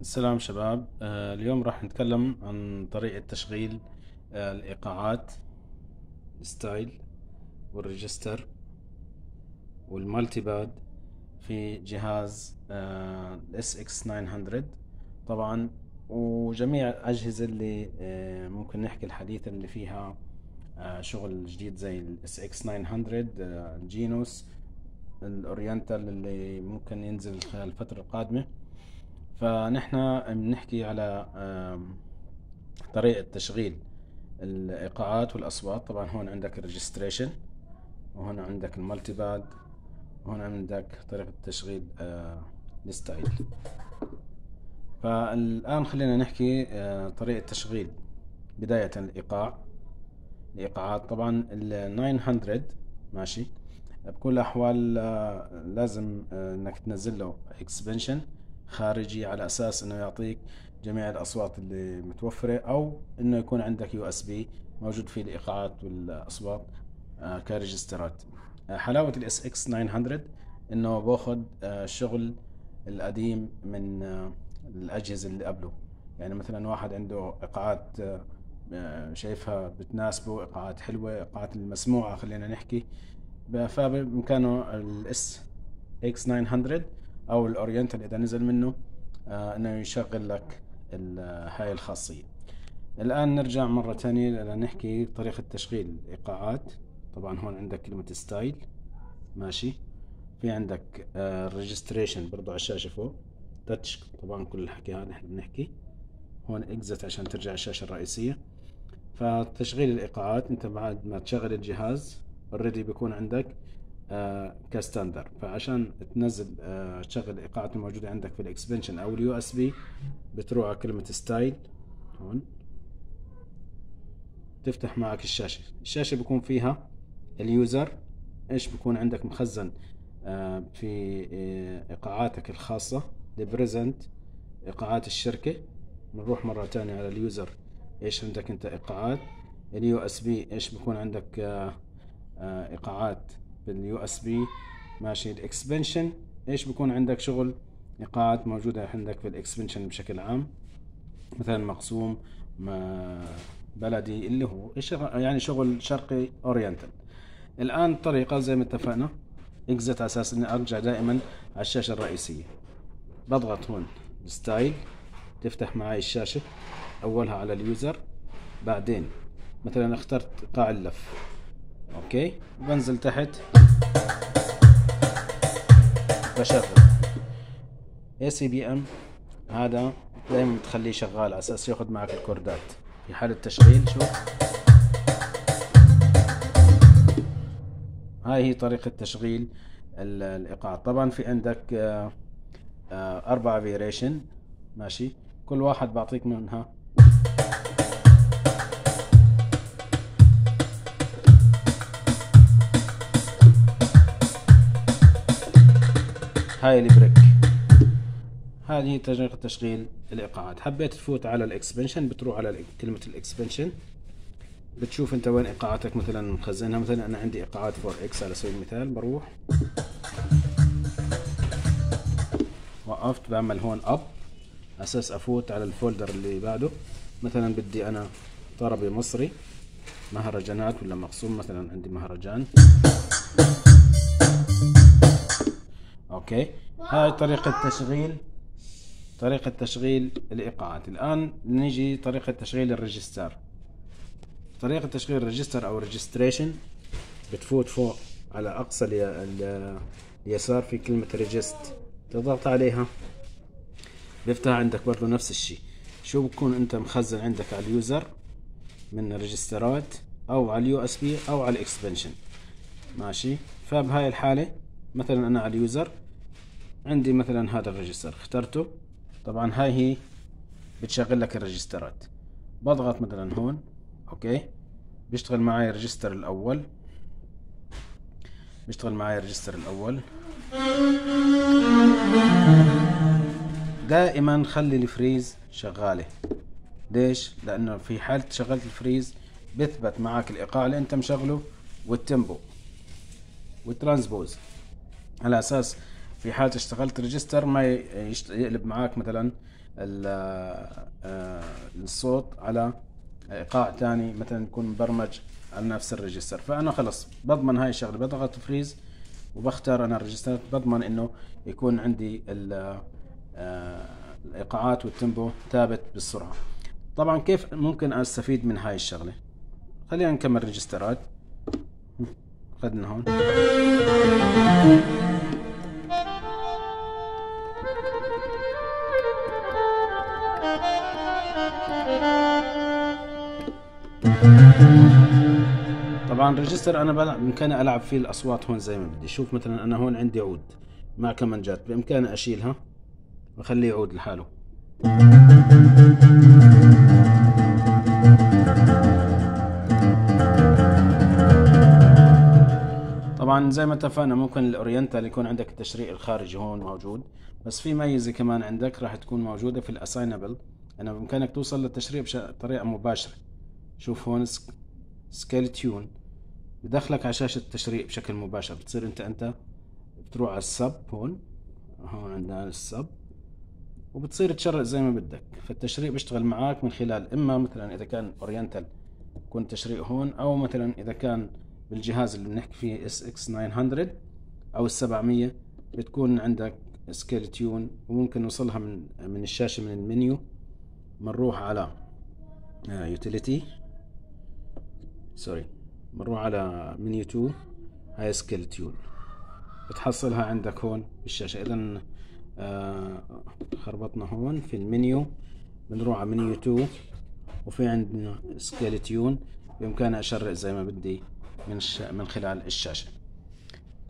السلام شباب. آه، اليوم راح نتكلم عن طريقة تشغيل آه، الإيقاعات style وال register وال multi pad في جهاز ال SX 900 طبعا وجميع الأجهزة اللي آه، ممكن نحكي الحديثة اللي فيها شغل جديد زي ال SX 900 آه، ال Genos ال Oriental اللي ممكن ينزل خلال الفترة القادمة. فنحن بنحكي على طريقة تشغيل الإيقاعات والأصوات. طبعا هون عندك ال registration وهنا عندك ال multi pad وهنا عندك طريقة تشغيل آه، ال style. فالآن خلينا نحكي آه، طريقة تشغيل بداية الإيقاع الإيقاعات. طبعا ال 900 ماشي بكل الأحوال آه، لازم إنك تنزل له expansion خارجي على أساس إنه يعطيك جميع الأصوات اللي متوفرة أو إنه يكون عندك USB موجود فيه الإيقاعات والأصوات آه، كريجسترات آه، حلاوة ال SX 900 إنه باخد آه، شغل القديم من الأجهزة اللي قبله. يعني مثلا واحد عنده إيقاعات آه، شايفها بتناسبه إيقاعات حلوة إيقاعات المسموعة خلينا نحكي. فبإمكانه ال SX 900 أو ال Oriental إذا نزل منه آه إنه يشغل لك هاي الخاصية. الآن نرجع مرة تانية لنحكي طريقة تشغيل الإيقاعات. طبعا هون عندك كلمة style ماشي. في عندك ال registration برضو على الشاشة فوق. touch طبعا كل الحكي هذا إحنا بنحكي. هون exit عشان ترجع الشاشة الرئيسية. فتشغيل الإيقاعات أنت بعد ما تشغل الجهاز already بيكون عندك آه ك standard. فعشان تنزل آه تشغل الايقاعات الموجوده عندك في ال expansion أو ال USB بتروح على كلمة style. هون. تفتح معك الشاشة. الشاشة بيكون فيها ال user. إيش بيكون عندك؟ مخزن آه في آه إيقاعاتك الخاصة. ال preset إيقاعات الشركة. بنروح مرة تانية على ال user. إيش عندك؟ أنت إيقاعات. ال USB إيش بيكون عندك؟ آه آه إيقاعات. بال USB ماشي. ال expansion إيش بيكون عندك شغل؟ ايقاعات موجودة عندك في ال expansion بشكل عام. مثلا مقسوم ما بلدي اللي هو يعني شغل شرقي oriental. الآن طريقة زي ما اتفقنا exit على أساس إني أرجع دائما على الشاشة الرئيسية. بضغط هون style تفتح معي الشاشة أولها على ال user بعدين مثلا اخترت إيقاع اللف. okay. بنزل تحت. بشغل. ACMP هذا دائما بتخليه شغال على أساس ياخذ معك الكوردات. في حالة تشغيل شوف هاي هي طريقة تشغيل ال- الإيقاع. طبعا في عندك آه، آه، أربع variation ماشي. كل واحد بعطيك منها هاي ال break هذه طريقة تشغيل الإيقاعات. حبيت تفوت على ال expansion بتروح على كلمة ال expansion. بتشوف أنت وين إيقاعاتك مثلا مخزنها. مثلا أنا عندي إيقاعات 4X على سبيل المثال بروح. وقفت بعمل هون up أساس أفوت على ال folder اللي بعده. مثلا بدي أنا طربي مصري. مهرجانات ولا مقسوم مثلا عندي مهرجان. okay. هاي طريقة تشغيل طريقة تشغيل الإيقاعات. الآن نيجي طريقة تشغيل ال register. طريقة تشغيل ال register أو registration بتفوت فوق على ال- اليسار في كلمة regist تضغط عليها. بيفتح عندك برضو نفس الشيء شو بكون أنت مخزن عندك على ال user؟ من الريجسترات أو على ال USB أو على ال expansion. ماشي. فبهاي الحالة مثلا أنا على ال user عندي مثلا هذا ال register. اخترته. طبعا هاي هي بتشغل لك الريجسترات. بضغط مثلا هون. okay. بيشتغل معي ال register الأول. بيشتغل معي ال register الأول. دائما خلي ال freeze شغالة. ليش؟ لأنه في حالة شغلت ال freeze بثبت معك الإيقاع اللي أنت مشغله وال tempo وال transpose. على أساس في حال اشتغلت register ما. يقلب معاك مثلا آه، الصوت على إيقاع تاني مثلا يكون مبرمج على نفس ال register. فأنا خلص بضمن هاي الشغلة بضغط freeze وبختار أنا ال register بضمن إنه يكون عندي آه، الإيقاعات وال tempo ثابت بالسرعة. طبعا كيف ممكن أستفيد من هاي الشغلة؟ خلينا نكمل ريجسترات. اخذنا هون. طبعا register أنا بإمكاني ألعب فيه الأصوات هون زي ما بدي. شوف مثلا أنا هون عندي عود مع كمانجات بإمكاني أشيلها وأخليه عود لحاله. طبعا زي ما اتفقنا ممكن ال Oriental يكون عندك التشريع الخارجي هون موجود بس في ميزة كمان عندك راح تكون موجودة في ال assignable. أنا بإمكانك توصل للتشريع بطريقة مباشرة. شوف هون scale tune. بدخلك على شاشة التشريع بشكل مباشر بتصير أنت أنت بتروح على ال sub هون هون عندنا ال sub وبتصير تشرق زي ما بدك. فالتشريق بيشتغل معاك من خلال إما مثلا إذا كان oriental يكون تشريق هون أو مثلا إذا كان بالجهاز اللي بنحكي فيه SX 900 أو ال 700 بتكون عندك scale tune وممكن نوصلها من من الشاشة من المنيو بنروح على utility. sorry بنروح على منيو 2 هاي scale tune بتحصلها عندك هون بالشاشة. اذا آه خربطنا هون في المنيو بنروح على منيو 2 وفي عندنا scale tune بإمكاني أشرق زي ما بدي من. من خلال الشاشة.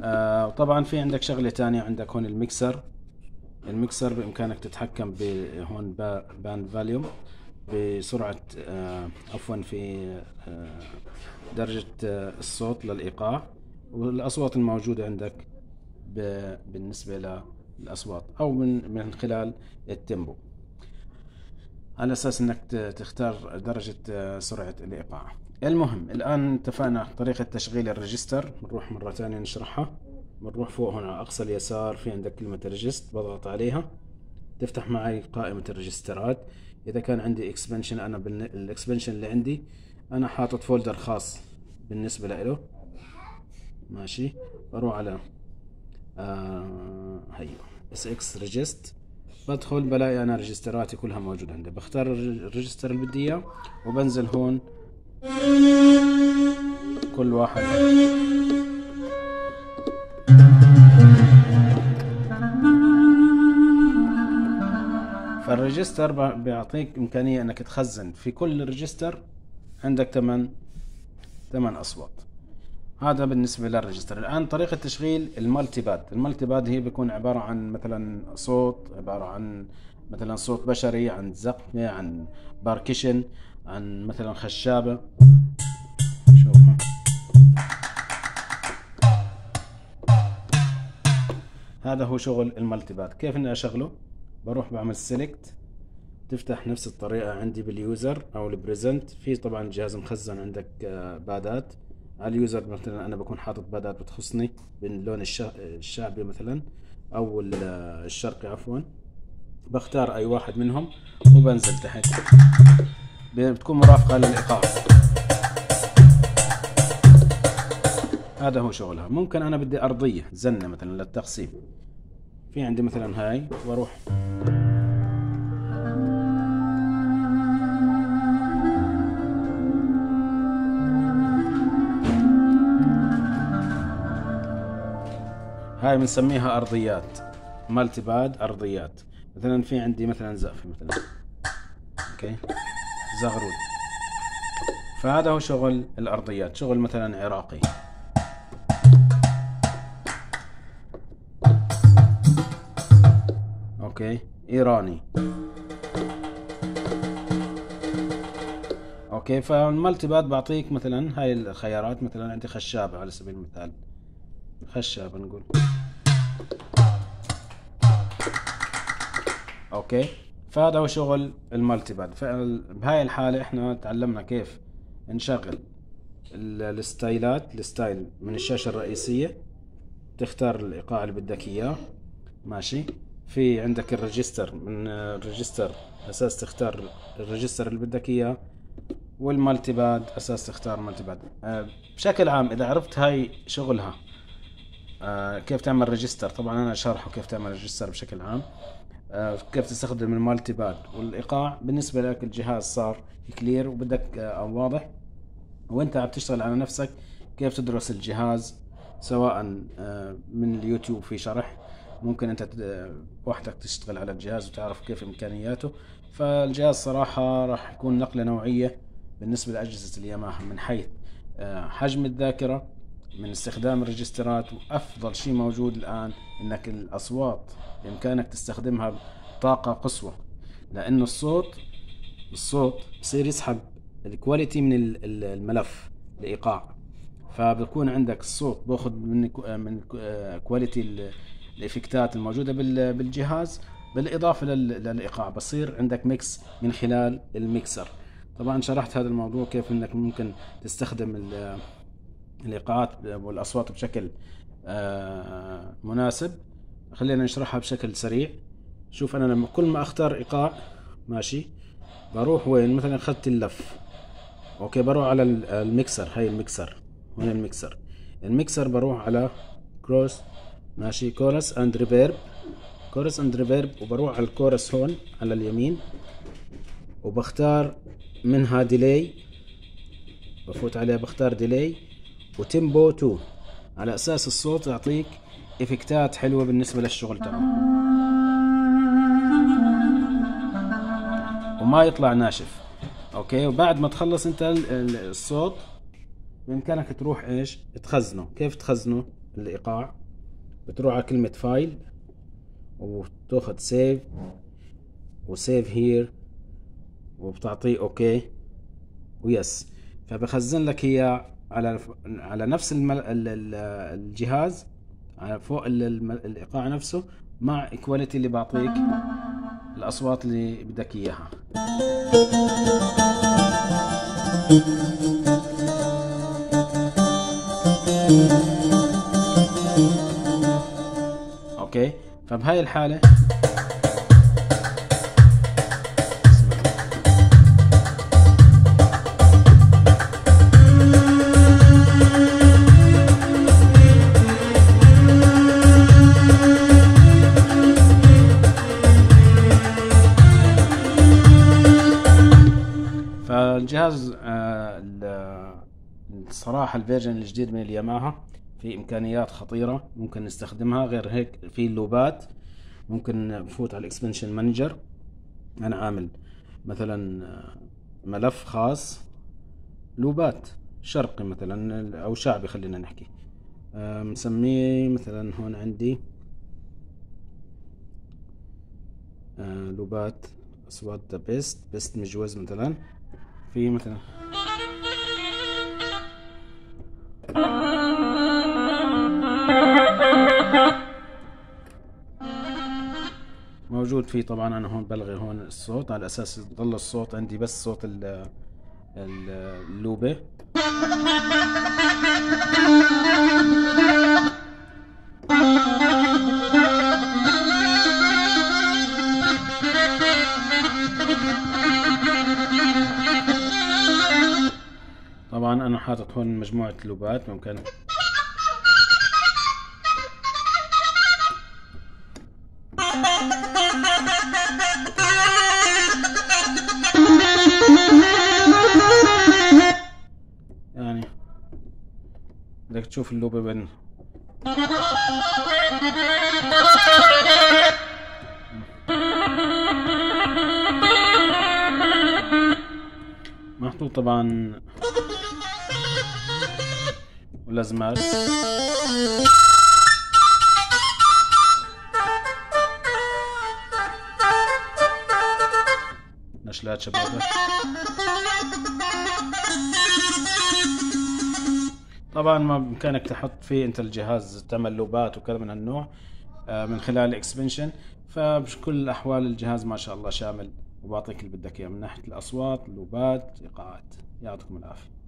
آه طبعا في عندك شغلة تانية. عندك هون ال mixer. ال mixer بإمكانك تتحكم بهون band volume بسرعة آه عفوا في آه درجة آه الصوت للإيقاع. والأصوات الموجودة عندك ب... بالنسبة للأصوات أو من من خلال ال tempo على أساس إنك تختار درجة آه، سرعة الإيقاع. المهم الآن اتفقنا طريقة تشغيل ال register. بنروح مرة ثانية نشرحها. بنروح فوق هنا أقصى اليسار في عندك كلمة regist بضغط عليها. تفتح معي قائمة الريجسترات. إذا كان عندي expansion أنا ال expansion اللي عندي أنا حاطط folder خاص بالنسبة له. ماشي. بروح على آه هيو SX regist بدخل بلاقي أنا ريجستراتي كلها موجودة عندي. بختار ال register اللي بدي إياه وبنزل هون. كل واحد. فال register بيعطيك إمكانية إنك تخزن. في كل register عندك ثمان ثمان أصوات. هذا بالنسبة لل register. الآن طريقة تشغيل ال multi pad ال multi pad هي بيكون عبارة عن مثلا صوت عبارة عن مثلا صوت بشري عن زقفة عن percussion عن مثلا خشابة. شوفها هذا هو شغل ال multi pad كيف إني أشغله؟ بروح بعمل select تفتح نفس الطريقة عندي بال user أو ال preset. في طبعا جهاز مخزن عندك آه، بادات. على ال user مثلا أنا بكون حاطط بادات بتخصني باللون الشعبي مثلا أو الشرقي عفوا. بختار أي واحد منهم وبنزل تحت. بتكون مرافقة للإيقاع هذا هو شغلها. ممكن أنا بدي أرضية زنة مثلا للتقسيم. في عندي مثلا هاي وأروح. هاي بنسميها أرضيات. multi pad أرضيات. مثلا في عندي مثلا زقفة مثلا. okay؟ زغرود فهذا هو شغل الأرضيات. شغل مثلا عراقي. okay؟ إيراني. okay؟ فال multi pad بعطيك مثلا هاي الخيارات. مثلا عندي خشابة على سبيل المثال. خشابة نقول. okay؟ فهذا هو شغل ال multi pad. بهاي الحالة إحنا تعلمنا كيف نشغل الستايلات ال style من الشاشة الرئيسية. تختار الإيقاع اللي بدك إياه. ماشي؟ في عندك ال register. من ال register أساس تختار ال register اللي بدك إياه. وال multi pad أساس تختار multi pad. آه، بشكل عام إذا عرفت هاي شغلها آه، كيف تعمل register؟ طبعا أنا شارحه كيف تعمل register بشكل عام. كيف تستخدم ال multi pad والإيقاع. بالنسبة لك الجهاز صار clear وبدك أو واضح. وأنت عم تشتغل على نفسك كيف تدرس الجهاز؟ سواء من اليوتيوب في شرح. ممكن أنت وحدك تشتغل على الجهاز وتعرف كيف إمكانياته. فالجهاز صراحة راح يكون نقلة نوعية بالنسبة لأجهزة الياماها من حيث آه، حجم الذاكرة من استخدام الريجسترات وأفضل شيء موجود الآن إنك الأصوات بإمكانك تستخدمها بطاقة قصوى لأنه الصوت الصوت بصير يسحب ال quality من الملف الإيقاع فبكون عندك الصوت بأخذ من من quality الإفكتات الموجودة بالجهاز بالإضافة للإيقاع. بصير عندك mix من خلال الميكسر. طبعا شرحت هذا الموضوع كيف إنك ممكن تستخدم الايقاعات والأصوات بشكل آه، مناسب. خلينا نشرحها بشكل سريع. شوف أنا لما كل ما أختار إيقاع ماشي بروح وين؟ مثلا أخذت اللف. okay بروح على الميكسر. هاي الميكسر. هنا الميكسر. الميكسر بروح على كروس ماشي chorus and reverb chorus and reverb وبروح على الكورس هون على اليمين. وبختار منها delay بفوت عليها بختار delay و tempo 2 على أساس الصوت يعطيك إفكتات حلوة بالنسبة للشغل تبعه وما يطلع ناشف. okay؟ وبعد ما تخلص أنت الصوت بإمكانك تروح إيش؟ تخزنه. كيف تخزنه؟ الإيقاع. بتروح على كلمة file وتاخد save وسيف هير وبتعطيه أوكي؟ ويس. فبخزن لك هي على على نفس. الجهاز على فوق الإيقاع نفسه مع ايكواليتي اللي بعطيك الأصوات اللي بدك إياها okay فبهاي الحالة الصراحة ال version الجديد من الياماها في إمكانيات خطيرة. ممكن نستخدمها. غير هيك في ال loopات ممكن نفوت على ال expansion manager. أنا عامل مثلا ملف خاص. loopات. شرقي مثلا أو شعبي خلينا نحكي. مسميه مثلا هون عندي. آه، loopات. اصوات best best مجوز مثلا. في مثلا موجود فيه طبعا أنا هون بلغي هون الصوت. على أساس يضل الصوت عندي بس صوت اللوبة. طبعا أنا حاطط هون مجموعة لوبات ممكن. يعني بدك تشوف اللوبة بين محطوط طبعا والازمات نشلات شبابك. طبعا ما بإمكانك تحط فيه أنت الجهاز تعمل لوبات وكذا من هالنوع آه، من خلال الاكسبنشن فبكل الأحوال الجهاز ما شاء الله شامل وبعطيك اللي بدك إياه من ناحية الأصوات اللوبات إيقاعات. يعطيكم العافية.